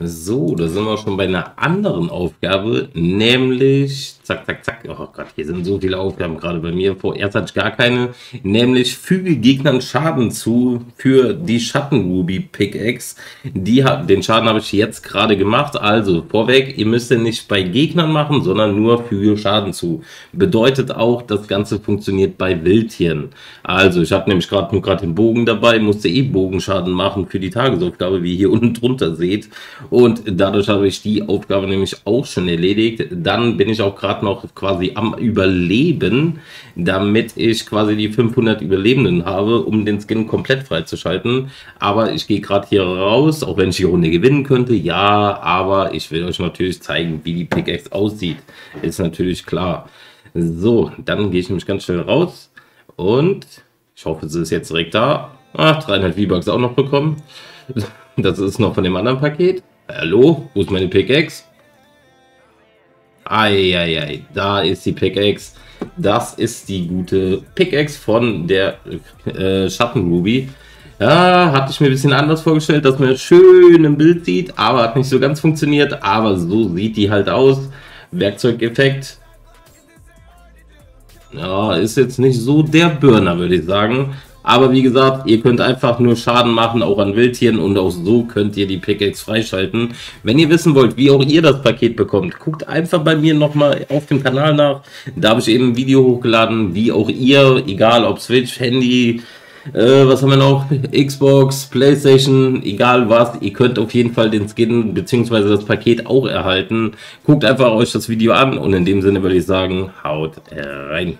So, da sind wir schon bei einer anderen Aufgabe, nämlich, zack, zack, zack, oh Gott, hier sind so viele Aufgaben gerade bei mir, vorerst hatte ich gar keine, nämlich füge Gegnern Schaden zu für die Schatten-Ruby Pickaxe. Die, den Schaden habe ich jetzt gerade gemacht, also vorweg, ihr müsst den nicht bei Gegnern machen, sondern nur füge Schaden zu. Bedeutet auch, das Ganze funktioniert bei Wildtieren. Also, ich habe nämlich gerade nur gerade den Bogen dabei, musste eh Bogenschaden machen für die Tagesaufgabe, wie ihr hier unten drunter seht. Und dadurch habe ich die Aufgabe nämlich auch schon erledigt. Dann bin ich auch gerade noch quasi am Überleben, damit ich quasi die 500 Überlebenden habe, um den Skin komplett freizuschalten. Aber ich gehe gerade hier raus, auch wenn ich die Runde gewinnen könnte. Ja, aber ich will euch natürlich zeigen, wie die Pickaxe aussieht. Ist natürlich klar. So, dann gehe ich nämlich ganz schnell raus. Und ich hoffe, sie ist jetzt direkt da. Ach, 300 V-Bucks auch noch bekommen. Das ist noch von dem anderen Paket. Hallo, wo ist meine Pickaxe? Eieiei, da ist die Pickaxe. Das ist die gute Pickaxe von der äh, Schatten Ruby. Ja, hatte ich mir ein bisschen anders vorgestellt, dass man schön im Bild sieht, aber hat nicht so ganz funktioniert. Aber so sieht die halt aus. Werkzeugeffekt. Ja, ist jetzt nicht so der Burner, würde ich sagen. Aber wie gesagt, ihr könnt einfach nur Schaden machen, auch an Wildtieren und auch so könnt ihr die Pickaxe freischalten. Wenn ihr wissen wollt, wie auch ihr das Paket bekommt, guckt einfach bei mir nochmal auf dem Kanal nach. Da habe ich eben ein Video hochgeladen, wie auch ihr, egal ob Switch, Handy, äh, was haben wir noch? Xbox, Playstation, egal was. Ihr könnt auf jeden Fall den Skin bzw. das Paket auch erhalten. Guckt einfach euch das Video an und in dem Sinne würde ich sagen, haut rein.